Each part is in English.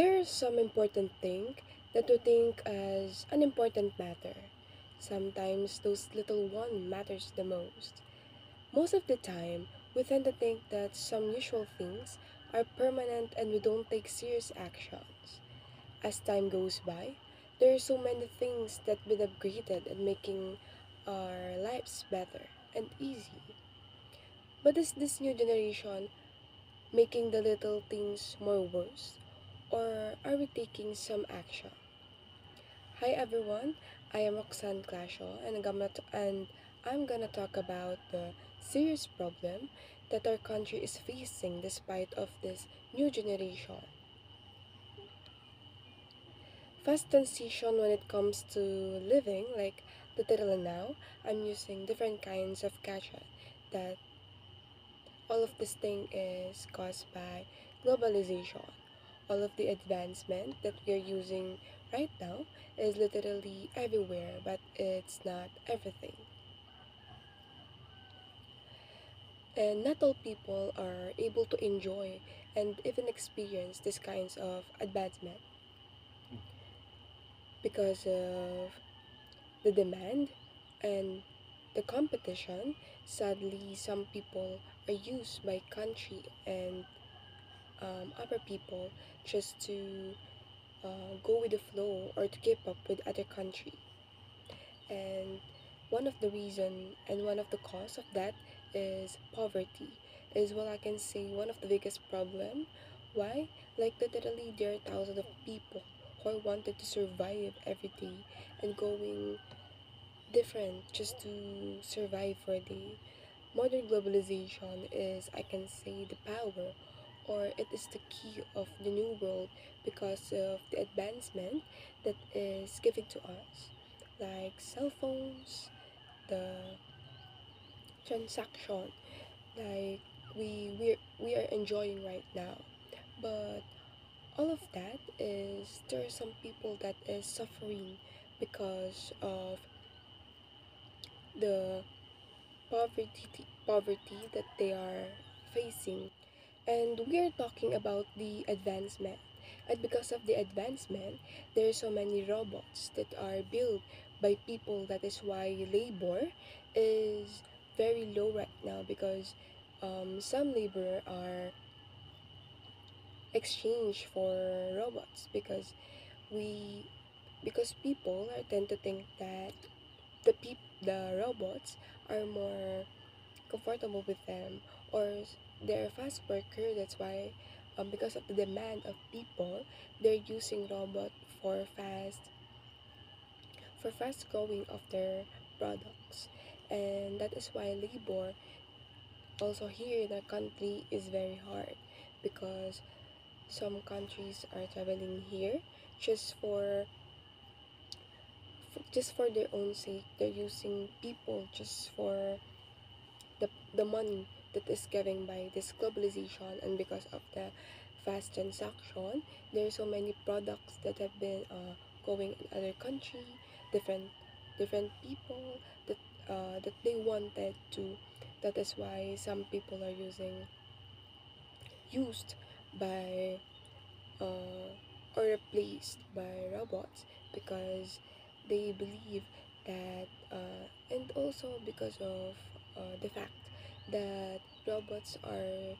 There are some important things that we think as an important matter. Sometimes those little one matters the most. Most of the time, we tend to think that some usual things are permanent and we don't take serious actions. As time goes by, there are so many things that been upgraded and making our lives better and easy. But is this new generation making the little things more worse? Or are we taking some action? Hi everyone, I am Roxanne Clacio and I'm gonna and I'm gonna talk about the serious problem that our country is facing despite of this new generation. Fast transition when it comes to living, like literally now, I'm using different kinds of gadget that all of this thing is caused by globalization. All of the advancement that we are using right now is literally everywhere, but it's not everything. And not all people are able to enjoy and even experience these kinds of advancement because of the demand and the competition. Sadly, some people are used by country and um, other people just to uh, go with the flow or to keep up with other country. And one of the reason and one of the cause of that is poverty. Is what I can say one of the biggest problem. Why? Like literally there are thousands of people who wanted to survive every day and going different just to survive for a day. Modern globalization is, I can say, the power or it is the key of the new world because of the advancement that is given to us, like cell phones, the transaction, like we we we are enjoying right now. But all of that is there are some people that is suffering because of the poverty poverty that they are facing and we are talking about the advancement. And because of the advancement there are so many robots that are built by people. That is why labor is very low right now because um, some labor are exchanged for robots because we because people are tend to think that the peop- the robots are more comfortable with them or they're a fast worker that's why um, because of the demand of people they're using robot for fast for fast growing of their products. And that is why labor also here in our country is very hard because some countries are traveling here just for just for their own sake. They're using people just for the, the money that is given by this globalization and because of the fast transaction there are so many products that have been uh, going in other country different different people that uh, that they wanted to. That is why some people are using used by uh, or replaced by robots because they believe that uh, and also because of uh, the fact that robots are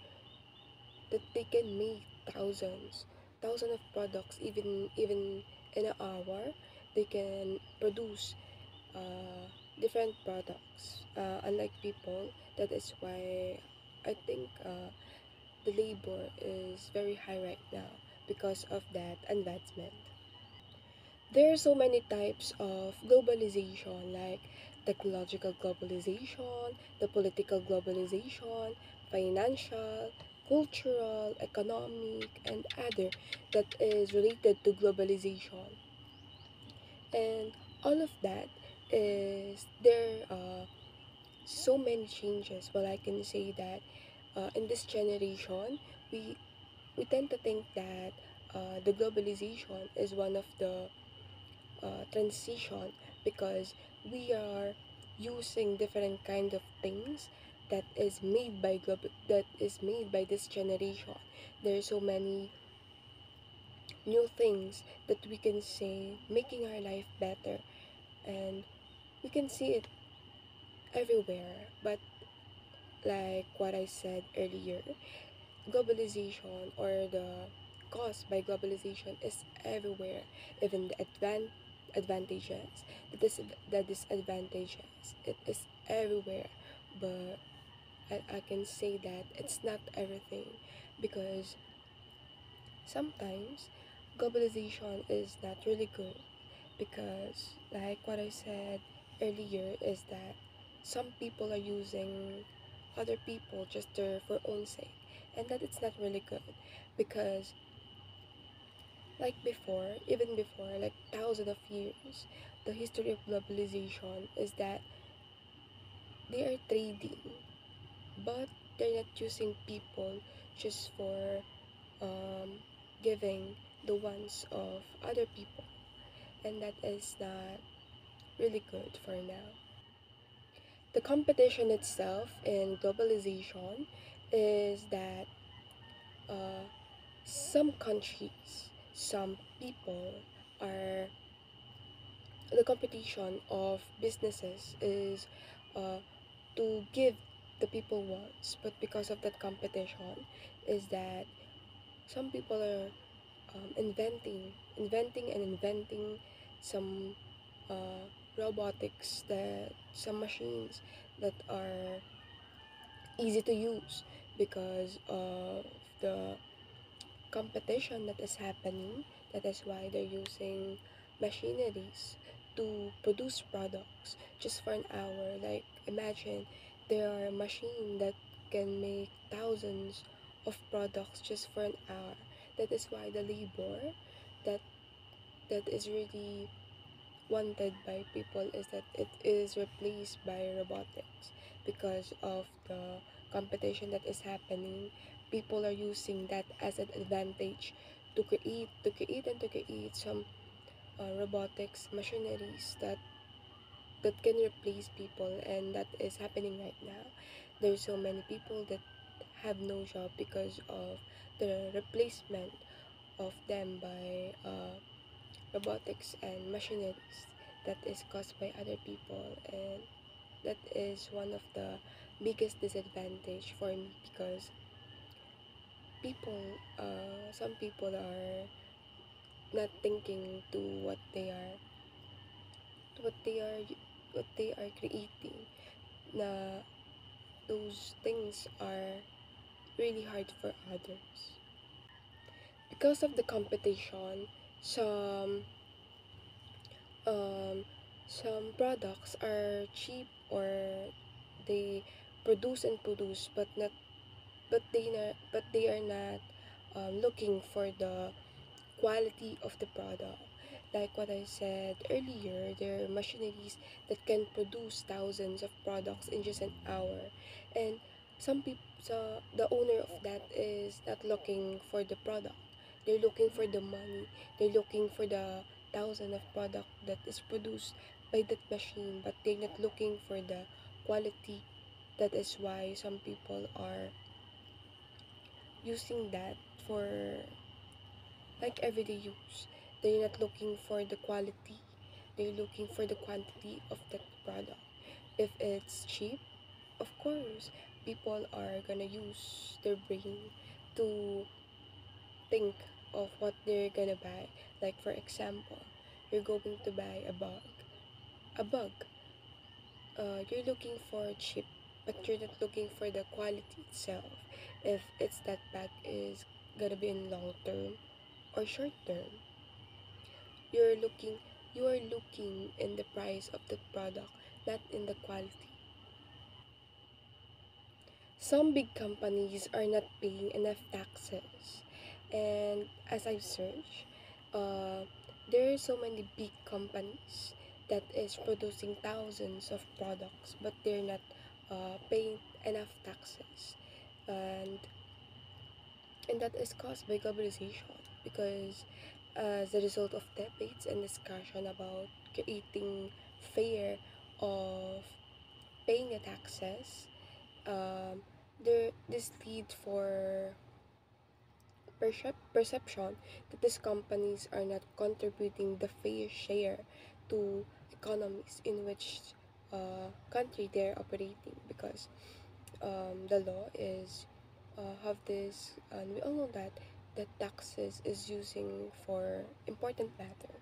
that they can make thousands thousands of products even even in an hour. They can produce uh, different products uh, unlike people. That is why i think uh, the labor is very high right now because of that advancement. There are so many types of globalization like technological globalization the political globalization financial cultural economic and other that is related to globalization. And all of that is there are so many changes well i can say that uh, in this generation we we tend to think that uh, the globalization is one of the uh, transition because we are using different kind of things that is made by that is made by this generation. There are so many new things that we can say making our life better. And we can see it everywhere. But like what i said earlier globalization or the caused by globalization is everywhere. Even the advan- advantages the, dis- the disadvantages. It is everywhere but I, I can say that it's not everything because sometimes globalization is not really good because like what I said earlier is that some people are using other people just their, for own sake and that it's not really good because like before even before like thousands of years the history of globalization is that they are trading but they're not using people just for um, giving the wants of other people. And that is not really good for now. The competition itself in globalization is that uh, some countries some people are the competition of businesses is uh, to give the people wants but because of that competition is that some people are um, inventing inventing and inventing some uh, robotics that some machines that are easy to use because of the competition that is happening that is why they're using machineries to produce products just for an hour. Like imagine there are machines that can make thousands of products just for an hour. That is why the labor that that is really wanted by people is that it is replaced by robotics because of the competition that is happening people are using that as an advantage to create to create and to create some uh, robotics machineries that that can replace people and that is happening right now. There's so many people that have no job because of the replacement of them by uh, robotics and machineries that is caused by other people and that is one of the biggest disadvantage for me because people uh, some people are not thinking to what they are what they are what they are creating. Na those things are really hard for others. Because of the competition some um, some products are cheap or they produce and produce but not but they not but they are not um, looking for the quality of the product. Like what i said earlier there are machineries that can produce thousands of products in just an hour. And some people so the owner of that is not looking for the product. They're looking for the money. They're looking for the thousand of product that is produced by that machine but they're not looking for the quality. That is why some people are using that for like everyday use. They're not looking for the quality. They're looking for the quantity of that product. If it's cheap of course people are gonna use their brain to think of what they're gonna buy. Like for example you're going to buy a bug. A bug. Uh, you're looking for cheap but you're not looking for the quality itself. If it's that bag is gonna be in long term or short term you're looking you are looking in the price of the product not in the quality. Some big companies are not paying enough taxes. And as i search uh, there are so many big companies that is producing thousands of products but they're not uh, paying enough taxes. And and that is caused by globalization because as a result of debates and discussion about creating fair of paying the taxes um, there this lead for percep- perception that these companies are not contributing the fair share to economies in which uh, country they're operating because um, the law is uh, have this and we all know that that taxes is using for important matter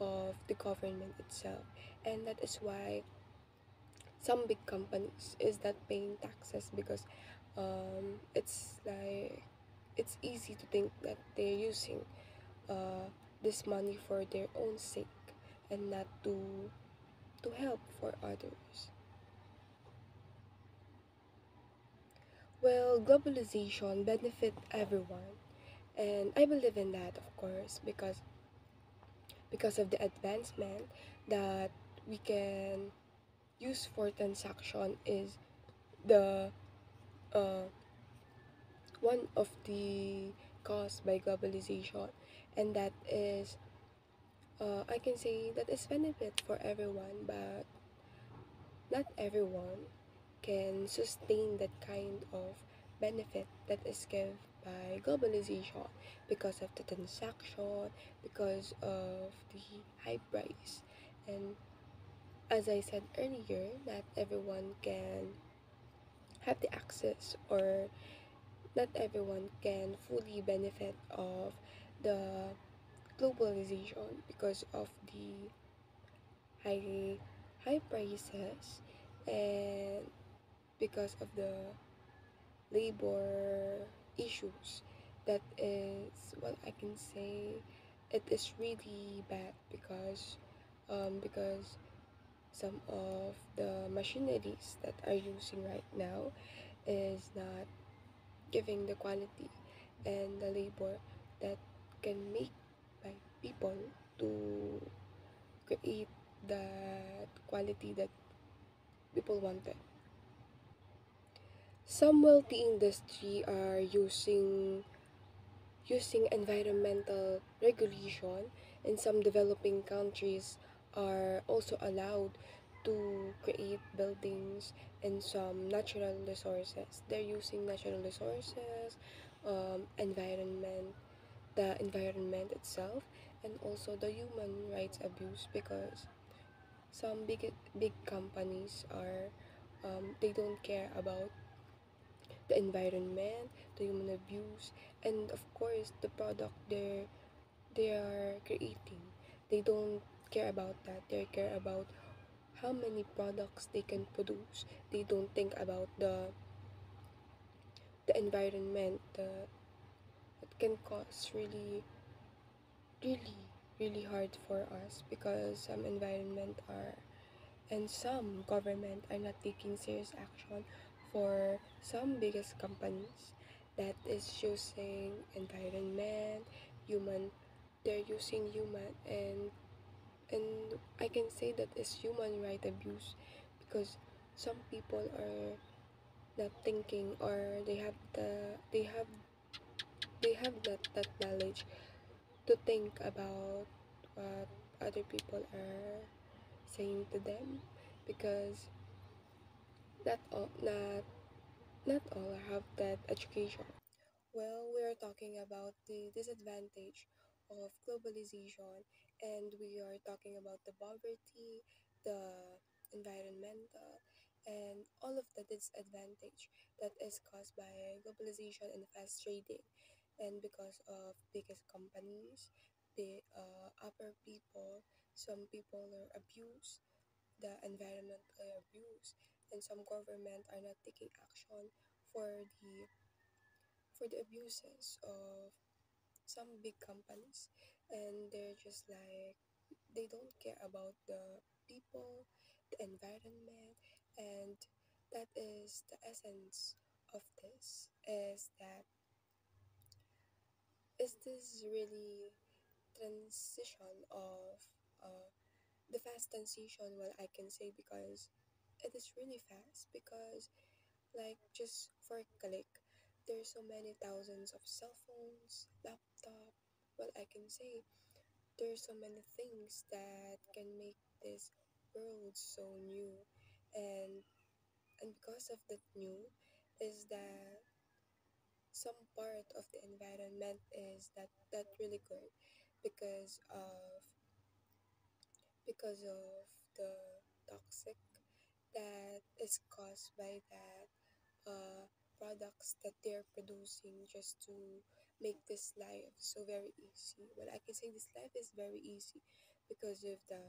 of the government itself. And that is why some big companies is not paying taxes because um, it's like it's easy to think that they're using uh, this money for their own sake and not to to help for others. Well globalization benefit everyone and i believe in that of course because because of the advancement that we can use for transaction is the uh, one of the caused by globalization and that is uh, i can say that is benefit for everyone but not everyone can sustain that kind of benefit that is given by globalization because of the transaction because of the high price. And as i said earlier not everyone can have the access or not everyone can fully benefit of the globalization because of the high high prices and because of the labor issues. That is what I can say. It is really bad because um, because some of the machineries that are using right now is not giving the quality and the labor that can make people to create that quality that people wanted. Some wealthy industry are using using environmental regulation and some developing countries are also allowed to create buildings and some natural resources. They're using natural resources, um, environment, the environment itself, and also the human rights abuse because some big big companies are um, they don't care about the environment, the human abuse, and of course the product they they are creating. They don't care about that. They care about how many products they can produce. They don't think about the the environment. The it can cause really really really hard for us because some environment are and some government are not taking serious action for some biggest companies. That is using environment human they're using human and and i can say that is human right abuse because some people are not thinking or they have the they have they have that that knowledge to think about what other people are saying to them because not all not not all have that education. Well we are talking about the disadvantage of globalization and we are talking about the poverty the environmental and all of the disadvantage that is caused by globalization and fast trading and because of biggest companies the uh, upper people some people are abused the environment are abused and some government are not taking action for the for the abuses of some big companies. And they're just like they don't care about the people the environment and that is the essence of this is that is this really transition of uh, the fast transition well i can say because it is really fast because like just for a click there's so many thousands of cell phones laptop well i can say there's so many things that can make this world so new. And and because of that new is that some part of the environment is that that really good because of because of the toxic that is caused by that uh, products that they're producing just to make this life so very easy. Well, I can say this life is very easy because of the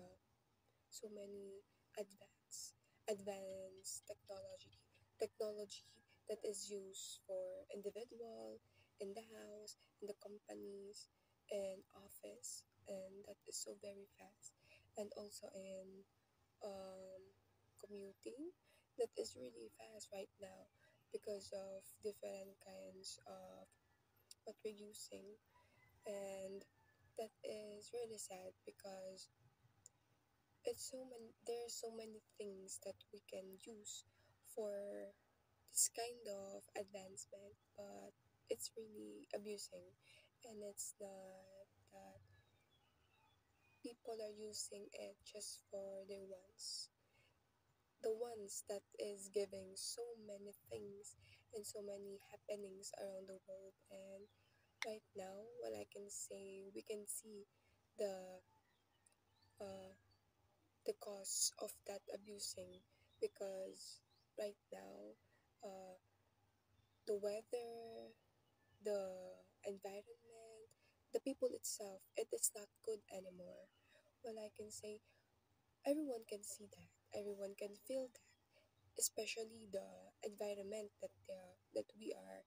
so many advanced advanced technology technology that is used for individual in the house in the companies in office and that is so very fast. And also in um, commuting that is really fast right now because of different kinds of what we're using. And that is really sad because it's so many there are so many things that we can use for this kind of advancement but it's really abusing. And it's not that people are using it just for their wants. The ones that is giving so many things and so many happenings around the world. And right now well i can say we can see the uh, the cause of that abusing. Because right now uh, the weather the environment the people itself it is not good anymore. Well i can say everyone can see that. Everyone can feel that. Especially the environment that they are, that we are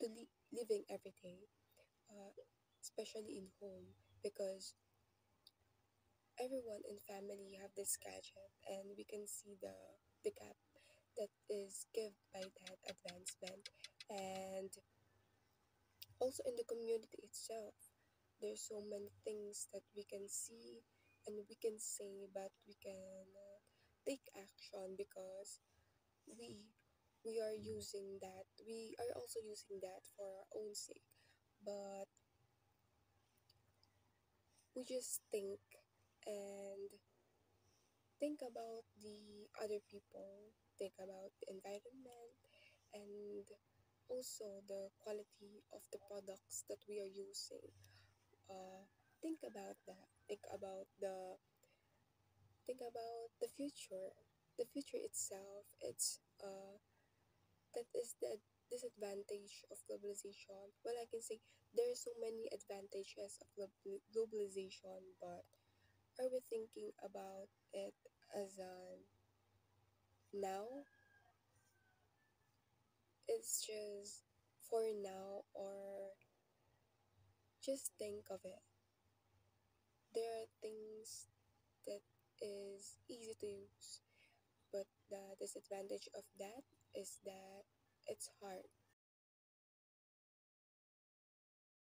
to li- living every day uh, especially in home because everyone in family have this gadget and we can see the the gap that is given by that advancement. And also in the community itself there's so many things that we can see and we can say but we can uh, take action because we we are using that. We are also using that for our own sake. But we just think and think about the other people think about the environment and also the quality of the products that we are using. Uh, think about that. Think about the think about the future. The future itself it's uh that is the disadvantage of globalization. Well i can say there are so many advantages of glo- globalization but are we thinking about it as a now? It's just for now or just think of it. There are things that is easy to use but the disadvantage of that is that it's hard